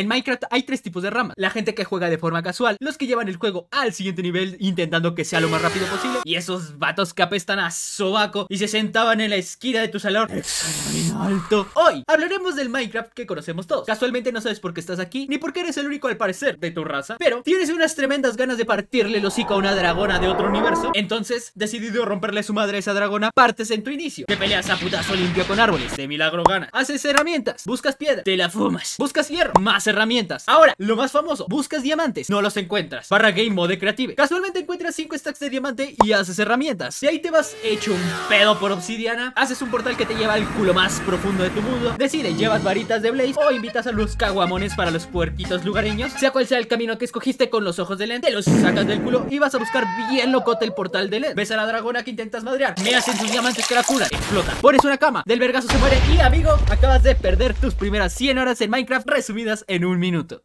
En Minecraft hay tres tipos de ramas. La gente que juega de forma casual, los que llevan el juego al siguiente nivel intentando que sea lo más rápido posible, y esos vatos que apestan a sobaco y se sentaban en la esquina de tu salón alto. Hoy hablaremos del Minecraft que conocemos todos. Casualmente no sabes por qué estás aquí, ni por qué eres el único al parecer de tu raza, pero tienes unas tremendas ganas de partirle el hocico a una dragona de otro universo. Entonces, decidido romperle su madre a esa dragona, partes en tu inicio. Te peleas a putazo limpio con árboles, de milagro gana. Haces herramientas, buscas piedra, te la fumas. Buscas hierro, más herramientas. Ahora, lo más famoso, buscas diamantes, no los encuentras. Barra Game Mode Creative. Casualmente encuentras 5 stacks de diamante y haces herramientas. Y ahí te vas hecho un pedo por obsidiana, haces un portal que te lleva al culo más profundo de tu mundo. Decide, llevas varitas de Blaze o invitas a los caguamones para los puerquitos lugareños. Sea cual sea el camino que escogiste con los ojos de lente, te los sacas del culo y vas a buscar bien locote el portal de LED. Ves a la dragona que intentas madrear, me hacen sus diamantes que la curan, explota. Pones una cama, del vergazo se muere y amigo, acabas de perder tus primeras 100 horas en Minecraft resumidas en un minuto.